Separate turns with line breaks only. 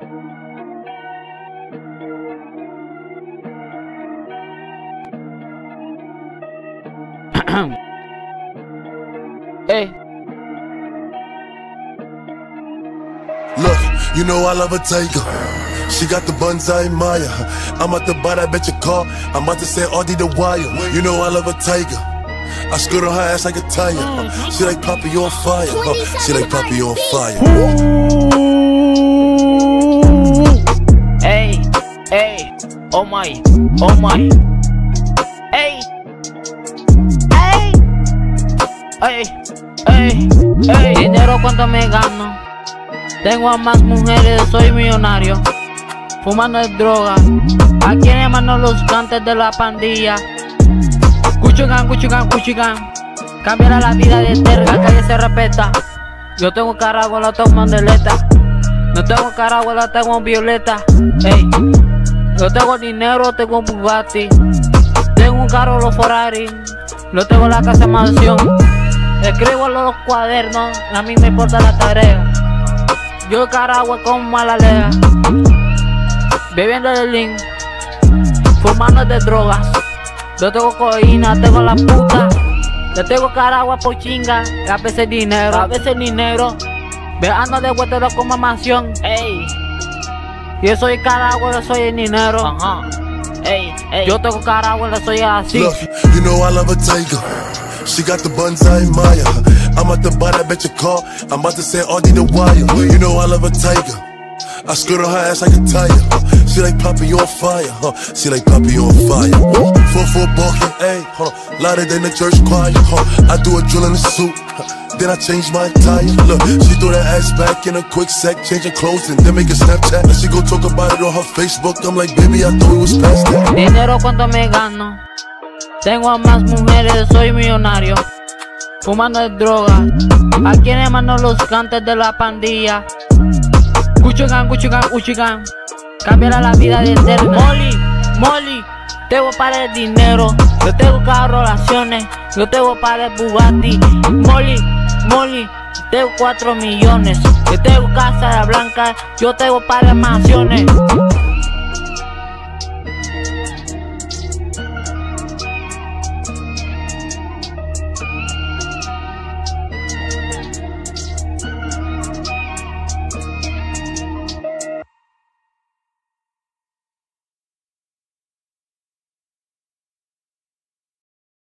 hey.
Look, you know I love a tiger. She got the buns I admire. I'm at the buy that bitch a car. I'm about to say Audie the wire. You know I love a tiger. I skirt on her ass like a tire. She like Poppy on fire. She like Poppy on fire.
Ey, ey, oh my, oh my. Ey, ey, ey, ey, ey. Dinero cuando me gano. Tengo a más mujeres, soy millonario. Fumando de droga. ¿A quién mano los cantes de la pandilla? Cuchugan, cuchugan, cuchugan. Cambiará la vida de terga, la calle se respeta. Yo tengo caragua, la tengo mandeleta. No tengo caragua, la tengo violeta. Ey, yo tengo dinero, tengo un Bugatti. Tengo un carro, los Ferrari. Yo tengo la casa mansión. Escribo los cuadernos, a mí me importa la tarea. Yo caragua con mala lea. Bebiendo de link, fumando de drogas. Yo tengo cocaína, tengo la puta. Yo tengo caragua por chinga, a veces dinero, a veces dinero. Veando de vuelta como mansión, ey. Yo soy caragua, yo soy el dinero. Ajá. Ey, ey. Yo tengo caragua, yo soy así.
Look, you know I love a tiger. She got the buns I admire. I'm at the buy that bitch a car. I'm about to say Audie the wire. You know I love a tiger. I skirt on her ass like a tire. She like Poppy on fire. Huh? She like Poppy on fire. Four four balking, ayy. Hold. Louder than the church choir. Huh? I do a drill in the suit. huh? Then I change my attire. Look, she threw that ass back in a quick sec, changing clothes and then make a Snapchat. And she go talk about it on her Facebook. I'm like, baby, I thought we was past that.
Dinero cuando me gano. Tengo a más mujeres, soy millonario. Fumando de droga. ¿A quién mano los cantes de la pandilla? Cuchugan, cuchugan, cuchugan. Cambiará la vida de eterna. Molly, Molly, tengo para el dinero. Yo tengo carro, relaciones. Yo tengo para el Bugatti. Molly, Molly, tengo 4 millones. Yo tengo casa blanca. Yo tengo para mansiones.